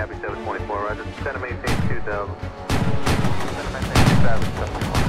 Gabby 724, roger. Send maintain 2000. Send maintain 2074.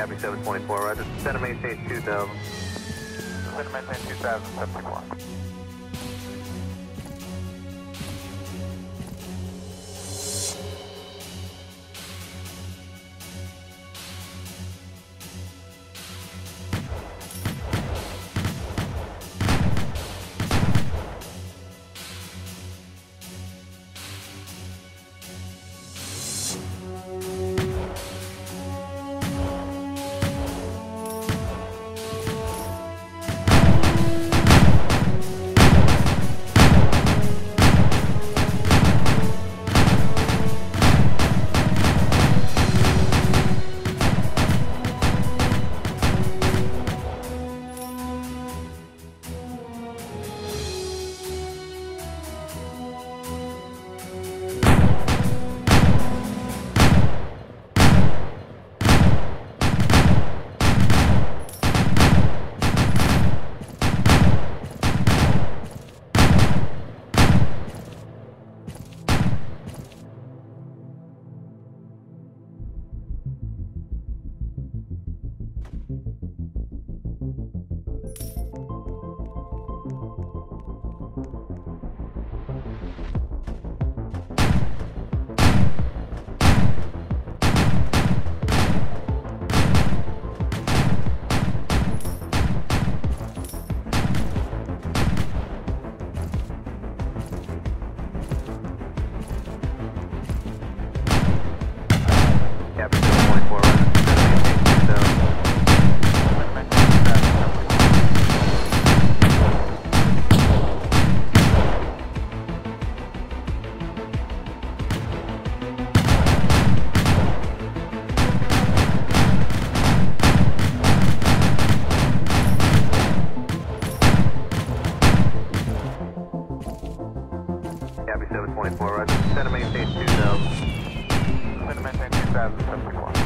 Cabby 724, roger. Center maintain 2000. Center maintain 2000, 71. Cabby 724, roger. Center maintain 2000. Center maintain 2000, 71.